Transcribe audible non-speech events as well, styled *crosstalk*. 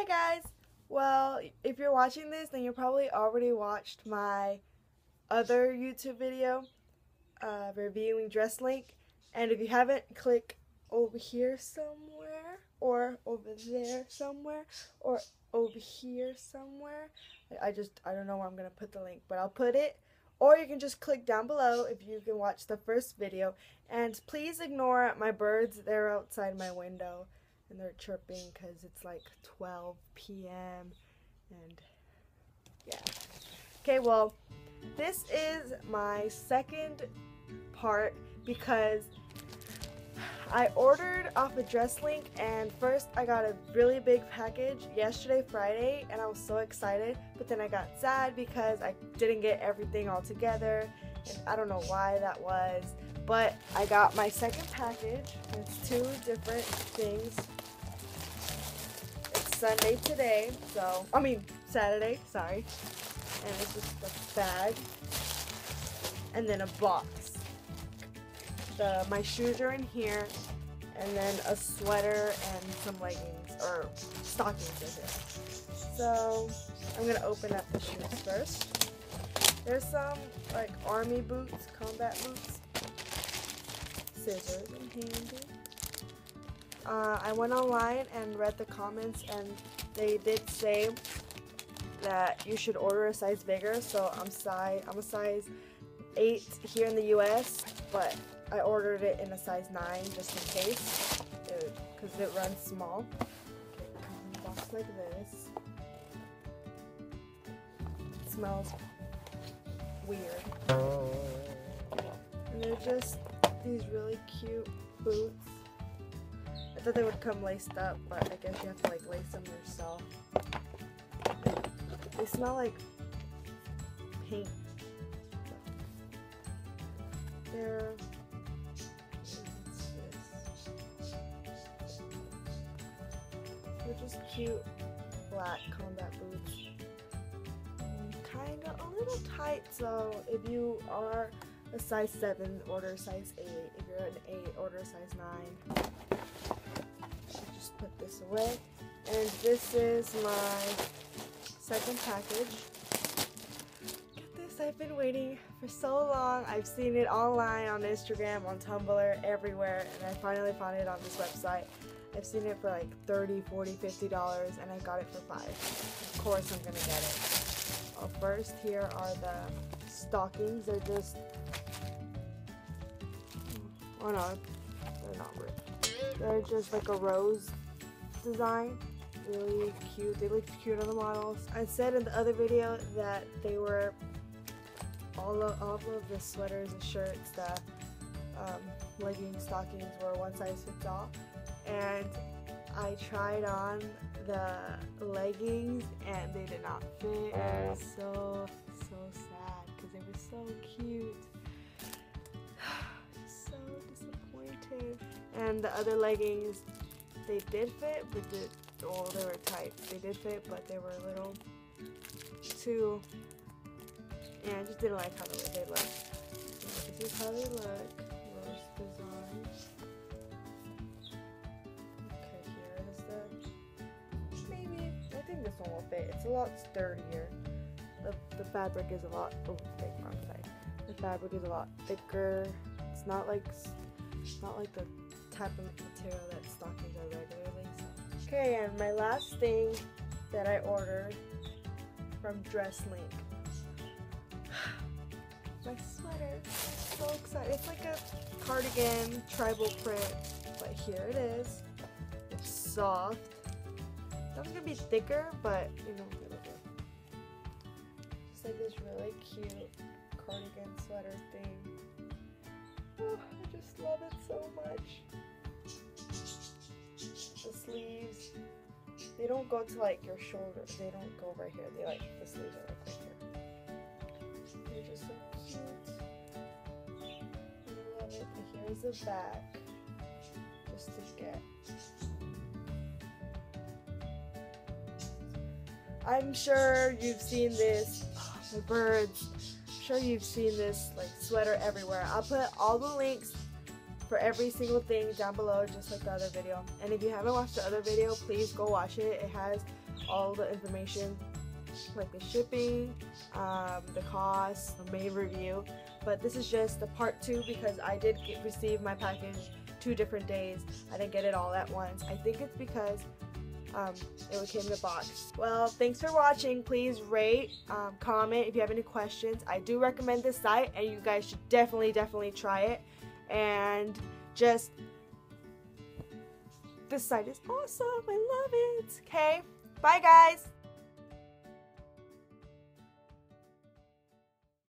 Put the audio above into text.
Hi guys! Well, if you're watching this, then you probably already watched my other YouTube video uh, reviewing Dress Link. And if you haven't, click over here somewhere, or over there somewhere, or over here somewhere. I just, I don't know where I'm going to put the link, but I'll put it. Or you can just click down below if you can watch the first video. And please ignore my birds, they're outside my window and they're chirping because it's like 12 p.m. and yeah. Okay, well, this is my second part because I ordered off a dress link and first I got a really big package yesterday Friday and I was so excited but then I got sad because I didn't get everything all together and I don't know why that was but I got my second package it's two different things Sunday today so I mean Saturday sorry and it's just a bag and then a box the my shoes are in here, and then a sweater and some leggings or stockings are here. So I'm gonna open up the shoes first. There's some like army boots, combat boots, scissors and handy. Uh, I went online and read the comments and they did say that you should order a size bigger so I'm size I'm a size 8 here in the US but I ordered it in a size 9 just in case, because it, it, runs small. It box like this. It smells weird. And they're just these really cute boots. I thought they would come laced up, but I guess you have to like lace them yourself. They smell like paint. They're They're just cute black combat boots. Kinda a little tight, so if you are a size 7, order size 8. If you're an 8, order size 9. And this is my second package. Get this, I've been waiting for so long. I've seen it online, on Instagram, on Tumblr, everywhere, and I finally found it on this website. I've seen it for like 30 40 50 dollars and I got it for five of course I'm gonna get it well, first here are the stockings they're just oh no they're not real they're just like a rose design really cute they look cute on the models I said in the other video that they were all of, all of the sweaters and shirts the um, leggings stockings were one size fits all and I tried on the leggings and they did not fit. So, so sad because they were so cute. *sighs* so disappointed. And the other leggings, they did fit, but the, oh, they were tight. They did fit, but they were a little too, and I just didn't like how they looked. This is how they look. Okay, here is the maybe I think this one will fit. It's a lot sturdier. The, the fabric is a lot, oh, big wrong side. The fabric is a lot thicker. It's not like, it's not like the type of material that stockings are regularly. So. Okay, and my last thing that I ordered from DressLink. *sighs* My sweater. I'm so excited. It's like a cardigan tribal print, but here it is. It's soft that was gonna be thicker, but you know, it'll do. Just like this really cute cardigan sweater thing. They don't go to like your shoulder. They don't go right here. They like the sleeves are like right here. They're just so cute. I love it. And here's the back, just to get I'm sure you've seen this, the birds, I'm sure you've seen this like sweater everywhere. I'll put all the links for every single thing down below, just like the other video. And if you haven't watched the other video, please go watch it. It has all the information, like the shipping, um, the cost, the main review. But this is just the part two because I did get, receive my package two different days. I didn't get it all at once. I think it's because um, it came in a box. Well, thanks for watching. Please rate, um, comment if you have any questions. I do recommend this site and you guys should definitely, definitely try it. And just, this site is awesome. I love it. Okay, bye guys.